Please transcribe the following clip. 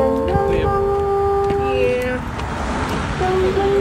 Liam. Yeah.